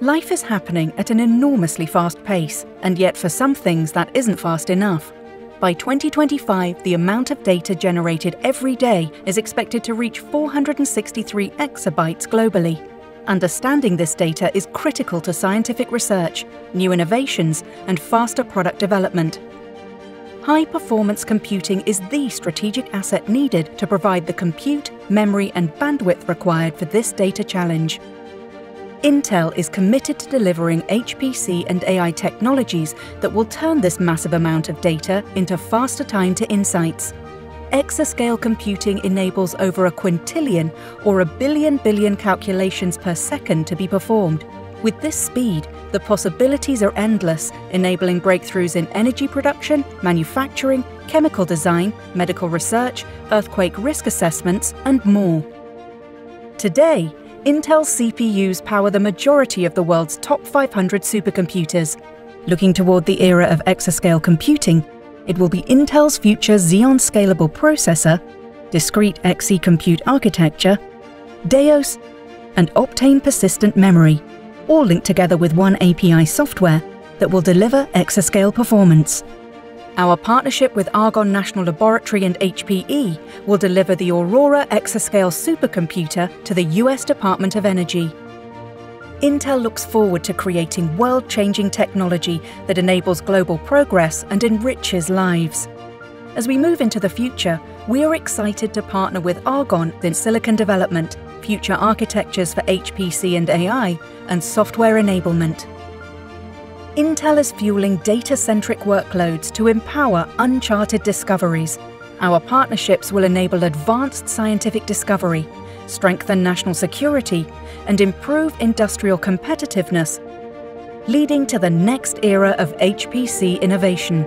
Life is happening at an enormously fast pace, and yet for some things that isn't fast enough. By 2025, the amount of data generated every day is expected to reach 463 exabytes globally. Understanding this data is critical to scientific research, new innovations, and faster product development. High performance computing is the strategic asset needed to provide the compute, memory, and bandwidth required for this data challenge. Intel is committed to delivering HPC and AI technologies that will turn this massive amount of data into faster time to insights. Exascale computing enables over a quintillion or a billion billion calculations per second to be performed. With this speed, the possibilities are endless, enabling breakthroughs in energy production, manufacturing, chemical design, medical research, earthquake risk assessments, and more. Today, Intel CPUs power the majority of the world's top 500 supercomputers. Looking toward the era of exascale computing, it will be Intel's future Xeon Scalable processor, discrete Xe compute architecture, DAOS, and Optane persistent memory, all linked together with one API software that will deliver exascale performance. Our partnership with Argonne National Laboratory and HPE will deliver the Aurora Exascale supercomputer to the US Department of Energy. Intel looks forward to creating world changing technology that enables global progress and enriches lives. As we move into the future, we are excited to partner with Argonne in silicon development, future architectures for HPC and AI, and software enablement. Intel is fueling data centric workloads to empower uncharted discoveries. Our partnerships will enable advanced scientific discovery, strengthen national security, and improve industrial competitiveness, leading to the next era of HPC innovation.